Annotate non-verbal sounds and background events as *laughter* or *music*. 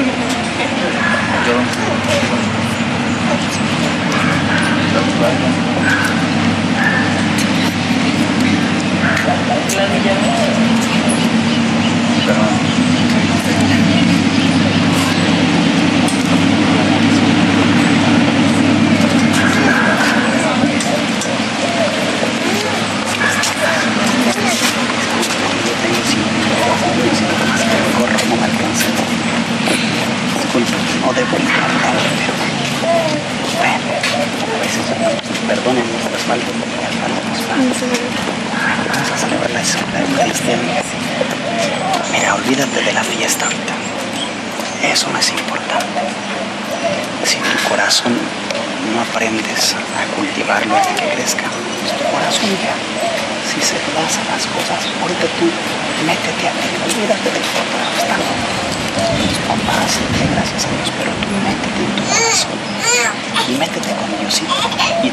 Absolutely. *laughs* Mira, olvídate de la fiesta ahorita. Eso no es importante. Si tu corazón no aprendes a cultivarlo hasta que crezca, pues tu corazón ya, si se das a las cosas, ahorita tú métete a ti, olvídate del papá, están tus papás, gracias a Dios, pero tú métete en tu corazón y métete con Diosito y